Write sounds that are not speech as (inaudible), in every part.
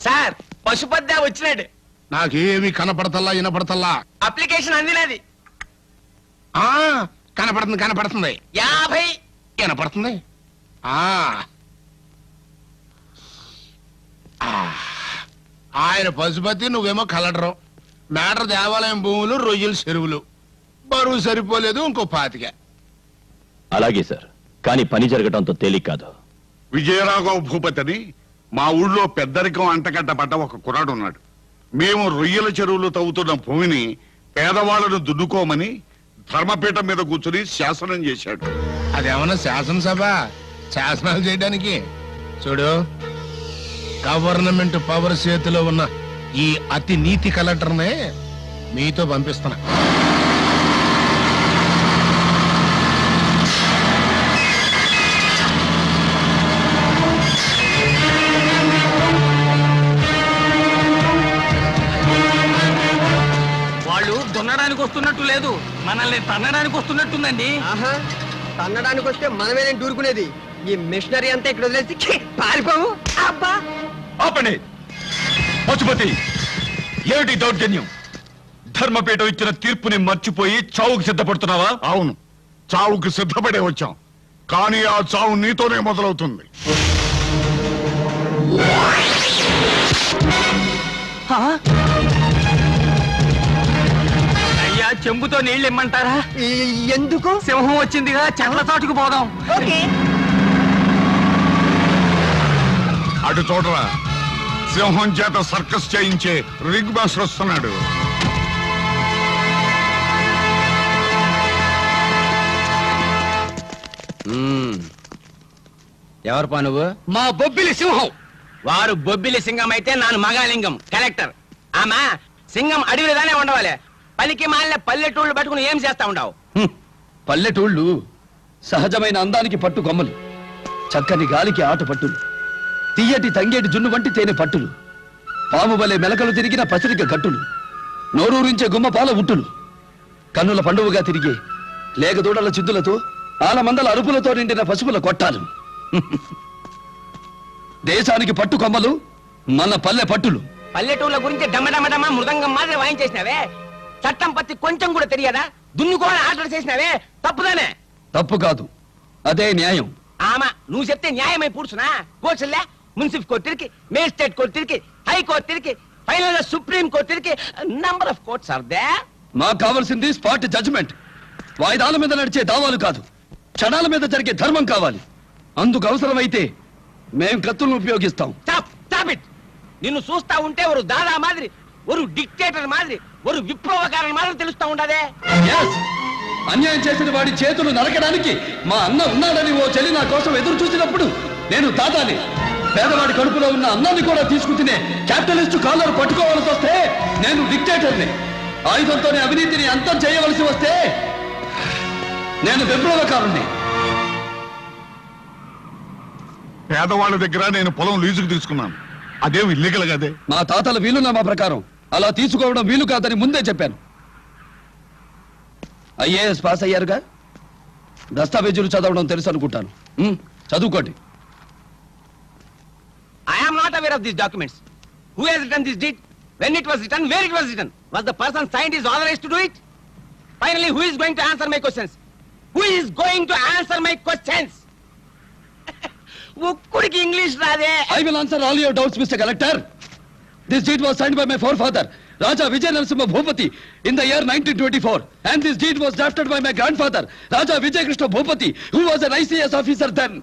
Sir Pashupati వచ్చినాడు. నాకేమి కనపడతల్లా వినపడతల్లా? Application అందినది. ఆ కనపడుతుంది కనపడుతుంది. యాభై. వినపడుతుంది? ఆ. ఆ. ఆయన పశుపతి నువ్వేమో కలడరు. మేటర్ దేవాలయం భూములు రొయ్యలు చెరువులు. బరువు సరిపోలేదు ఇంకో పాతిక. అలాగే సార్. కానీ పని జరగటంతో తేలిక కాదు. విజయరాఘవ భూపతిని మా ఊళ్ళో పెద్దరికం అంటగడ్డపడ్డ ఒక కుర్రాడు ఉన్నాడు మేము రొయ్యల చెరువులు తవ్వుతున్న భూమిని పేదవాళ్ళను దున్నుకోమని ధర్మపీఠం మీద కూర్చుని శాసనం చేశాడు. అదేమన్నా శాసనసభ? శాసనాలు చేయడానికి? చూడు గవర్నమెంట్ పవర్ చేతిలో ఉన్న ఈ అతి నీతి కలెక్టర్నే మీతో పంపిస్తున్నా. దున్నడానికి వస్తున్నట్టు లేదు. మనల్ని తన్నడానికి వస్తున్నట్టుందండి. ఆహా తన్నడానికి వస్తే మనమేనే దూరుకునేది. ఈ మిషనరీ అంతా ఇక్కడ వదిలేసి ఛీ, పారిపోవు అబ్బా! ఆపండి. పశుపతి ఏమిటి దౌర్జన్యం? ధర్మపీఠం ఇచ్చిన తీర్పుని మర్చిపోయి చావుకు సిద్ధపడుతున్నావా? అవును. చావుకి సిద్ధపడే వచ్చాం. కానీ ఆ చావు నీతోనే మొదలవుతుంది. చెంబుతో నీళ్ళు ఇమ్మంటారా? ఈ- ఎందుకు? సింహం వచ్చిందిగా చెట్ల తోటకు పోదాం. అటు చూడరా సింహం చేత సర్కస్ చేయించే రిగ్ మాస్టర్ వస్తున్నాడు. ఎవరు పా నువ్వు? మా బొబ్బిలి సింహం. వారు బొబ్బిలి సింగం అయితే నాను మగాలింగం కలెక్టర్. ఆమా సింగం అడవిలోనే ఉండవాలి. పలికి మాలిన పల్లెటూళ్ళు పట్టుకుని ఏం చేస్తా ఉండవు? పల్లెటూళ్ళు సహజమైన అందానికి పట్టు కొమ్మలు చక్కని గాలికి ఆట పట్టులు తీయటి తంగేటి జున్ను వంటి తేనె పట్టులు పాము వలె మెలకలు తిరిగిన పసిరిక గట్టులు నోరూరించే గుమ్మ పాల ఉట్టులు కన్నుల పండువగా తిరిగే లేగదూడల చిద్దులతో ఆలమందల అరుపులతో నిండిన పశువుల కొట్టాలు. (laughs) దేశానికి పట్టు కొమ్మలు మన పల్లె పట్టులు. పల్లెటూళ్ళ గురించి డమ్మడమ్మడమ్మ మృదంగం మాదిరి వాయించేసినావే? చట్టం పత్తి కొంచెం కూడా తెలియదా? దున్నుకోని ఆర్డర్ చేసినావే? తప్పుదానే తప్పు కాదు. అదే న్యాయం. ఆమా నువ్వు చెప్తే న్యాయమై పూడ్చునా? కోర్టులే మున్సిపల్ కోర్టు తిరిగి మేజిస్ట్రేట్ కోర్టు తిరిగి హైకోర్టు తిరిగి ఫైనల్ సుప్రీం కోర్టు తిరిగి number of courts are they? మాకు కావాల్సింది స్పాట్ జడ్జిమెంట్. వాయిదాల మీద నడిచే దావాలు కాదు. క్షణాల మీద జరిగే ధర్మం కావాలి. అందుకు అవసరమైతే మేం కత్తులను ఉపయోగిస్తాం. నిన్ను చూస్తా ఉంటే ఒక దాదా మాదిరి ఒక డిక్టేటర్ మాదిరి ఒక విప్లవకారణ మాదిరి తెలుస్తా ఉండదే? Yes! అన్యాయం చేసిన వాడి చేతులు నరకడానికి మా అన్న ఉన్నాడని ఓ చెల్లి నా కోసం ఎదురు చూసినప్పుడు నేను తాతాని పేదవాడి కడుపులో ఉన్న అన్నాన్ని కూడా తీసుకు తినే క్యాపిటలిస్టు కాలర్ పట్టుకోవాల్సి వస్తే నేను డిక్టేటర్ని ఆయుధంతోనే అవినీతిని అంతం చేయవలసి వస్తే నేను విప్లవకారుణ్ణి. పేదవాళ్ళ దగ్గర నేను పొలం లీజుకు తీసుకున్నాను. అదేం ఇల్లీగల్ కదే? మా తాతల వీలునామా ప్రకారం. అలా తీసుకోవడం వీలు కాదని ముందే చెప్పాను ఐఏఎస్ పాస్ అయ్యారుగా దస్తావేజులు చదవడం తెలుసు అనుకుంటాను ఉమ్, చదువుకోండి I am not aware of these documents. Who has written this deed? When it was written, where it was written? Was the person signed is authorized to do it? Finally, who is going to answer my questions? Who is going to answer my questions? ఒక్కడికి English రాదే I will answer all your doubts, Mr. Collector. This deed was signed by my forefather, Raja Vijay Narasimha Bhopati, in the year 1924. And this deed was drafted by my grandfather, Raja Vijay Krishna Bhopati, who was an ICS officer then.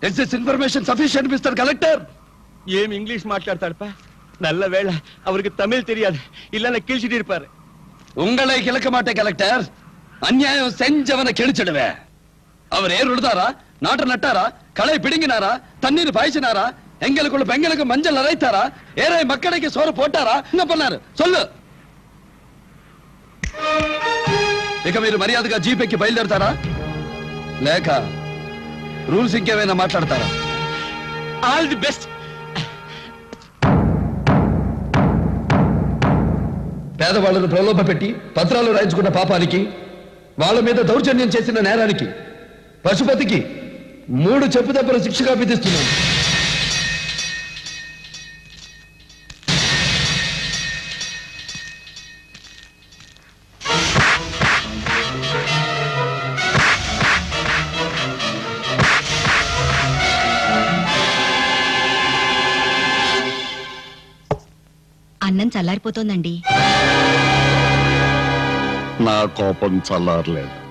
Is this information sufficient, Mr. Collector? ஏம் English மாட்லார்த்தார்ப்பா. நல்ல வேலை, அவருக்கு தமில் தெரியாது. இல்லான கில்சிடி இருப்பார். உங்களை கிலக்க மாட்டே, கலக்டர். அன்யாயம் செஞ்சவன கெளிச்சிடுவே. அவர் ஏருடுதாரா, நாட்ட நட்டாரா, களை பிடிங்கினாரா, தண்ணீர் பாய்ச்சினாரா, எங்களுக்குள்ள பெங்களுக்கு மஞ்சள் அரைத்தாரா ஏழை மக்களுக்கு சோறு போட்டாரா என்ன பண்ணாரு சொல்லு ఇక మీరు మర్యాదగా జీపేకి బయలుదేరతారా లేక రూల్స్ ఇంకేమైనా మాట్లాడతారా ఆల్ ది బెస్ట్ పేదవాళ్లను ప్రలోభ పెట్టి పత్రాలు రాయించుకున్న పాపానికి వాళ్ళ మీద దౌర్జన్యం చేసిన నేరానికి పశుపతికి మూడు చెప్పు దెబ్బల శిక్షగా విధిస్తున్నాను చల్లారిపోతోందండి. నా కోపం చల్లారలేదు.